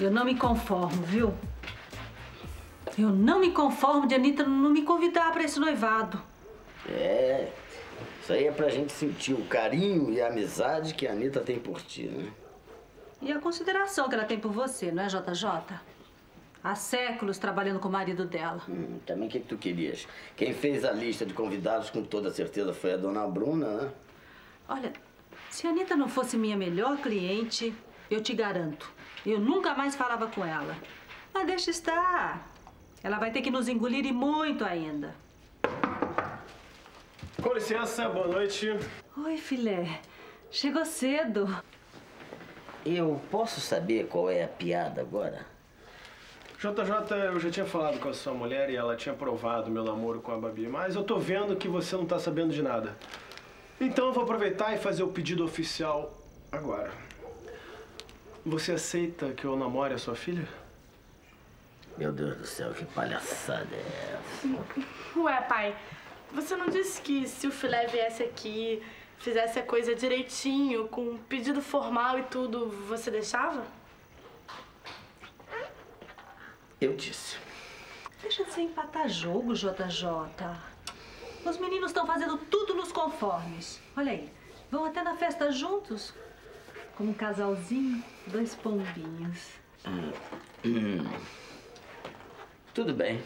Eu não me conformo, viu? Eu não me conformo de Anitta não me convidar para esse noivado. É, isso aí é pra gente sentir o carinho e a amizade que a Anitta tem por ti, né? E a consideração que ela tem por você, não é, JJ? Há séculos trabalhando com o marido dela. Hum, também o que, que tu querias? Quem fez a lista de convidados com toda certeza foi a dona Bruna, né? Olha, se a Anitta não fosse minha melhor cliente, eu te garanto, eu nunca mais falava com ela. Mas deixa estar. Ela vai ter que nos engolir e muito ainda. Com licença, boa noite. Oi, filé. Chegou cedo. Eu posso saber qual é a piada agora? JJ, eu já tinha falado com a sua mulher e ela tinha aprovado meu namoro com a Babi, mas eu tô vendo que você não tá sabendo de nada. Então eu vou aproveitar e fazer o pedido oficial agora. Você aceita que eu namore a sua filha? Meu Deus do céu, que palhaçada é essa? Ué, pai, você não disse que se o filé viesse aqui, fizesse a coisa direitinho, com um pedido formal e tudo, você deixava? Eu disse. Deixa de ser empatar jogo, JJ. Os meninos estão fazendo tudo nos conformes. Olha aí, vão até na festa juntos. Como um casalzinho, dois pombinhos. Hum, hum. Tudo bem.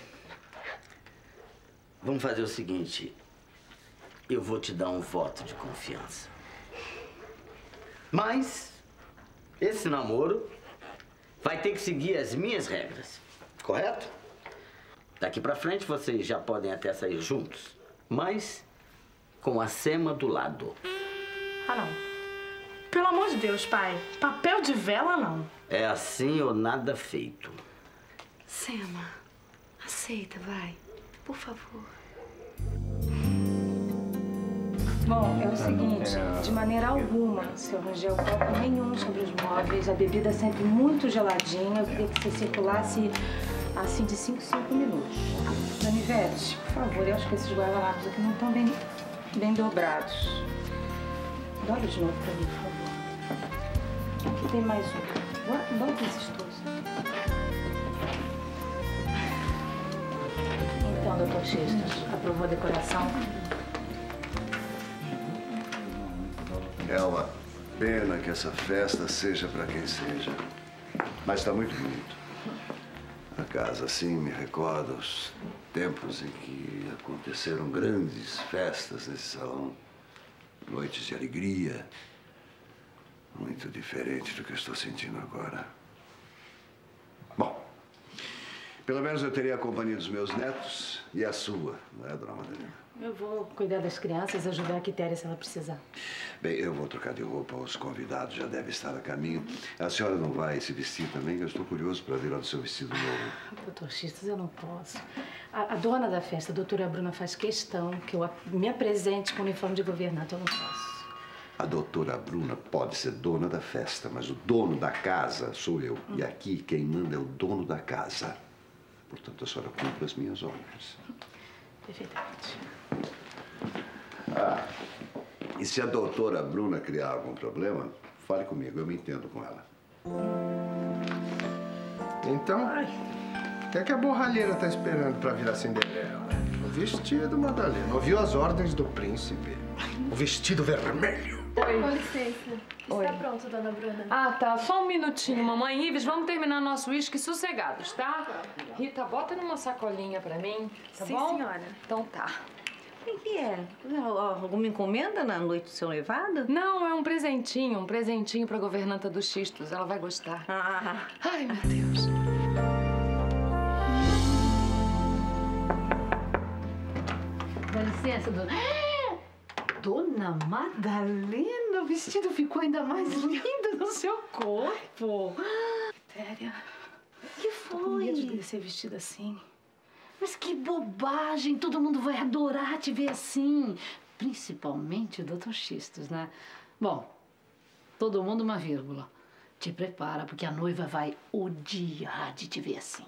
Vamos fazer o seguinte. Eu vou te dar um voto de confiança. Mas esse namoro vai ter que seguir as minhas regras. Correto? Daqui pra frente vocês já podem até sair juntos, mas com a Sema do lado. Ah, não. Pelo amor de Deus, pai. Papel de vela, não. É assim ou nada feito. Sema, aceita, vai. Por favor. Bom, é o seguinte, de maneira alguma, seu Rangel, copo nenhum sobre os móveis, a bebida é sempre muito geladinha, eu queria que você circulasse assim de 5 5 minutos. Danivete, por favor, eu acho que esses guardanapos aqui não estão bem, bem dobrados. Dobra de novo pra mim, por favor. Aqui tem mais um. Bora, dobra esses todos. Então, doutor Xistos, aprovou a decoração? É uma pena que essa festa seja para quem seja. Mas está muito bonito. A casa assim me recorda os tempos em que aconteceram grandes festas nesse salão. Noites de alegria. Muito diferente do que eu estou sentindo agora. Bom, pelo menos eu teria a companhia dos meus netos e a sua, não é, dona Madalena? Eu vou cuidar das crianças, ajudar a Quitéria se ela precisar. Bem, eu vou trocar de roupa, os convidados já devem estar a caminho. A senhora não vai se vestir também? Eu estou curioso para ver o seu vestido novo. Doutor Xistos, eu não posso. A, a, dona da festa, a doutora Bruna, faz questão que eu me apresente com o uniforme de governante. Eu não posso. A doutora Bruna pode ser dona da festa, mas o dono da casa sou eu. Hum. E aqui quem manda é o dono da casa. Portanto, a senhora cumpre as minhas ordens. Perfeitamente. Ah, e se a doutora Bruna criar algum problema, fale comigo, eu me entendo com ela. Então, o que é que a borralheira tá esperando para virar Cinderela? O vestido, Madalena. Ouviu as ordens do príncipe. O vestido vermelho. Oi. Com licença. Oi. Está pronto, dona Bruna? Ah, tá. Só um minutinho, mamãe Ives. Vamos terminar nosso uísque sossegados, tá? Rita, bota numa sacolinha pra mim, tá Sim, bom? senhora. Então tá. O que é? Alguma encomenda na noite do seu noivado? Não, é um presentinho, um presentinho pra governanta dos Xistos. Ela vai gostar. Ah. Ai, meu Deus. Dá licença, dona. Dona Madalena, o vestido ficou ainda mais lindo no seu corpo. Téria, que foi? medo dele ser vestido assim. Mas que bobagem! Todo mundo vai adorar te ver assim. Principalmente o Dr. Xistos, né? Bom, todo mundo uma vírgula. Te prepara, porque a noiva vai odiar de te ver assim.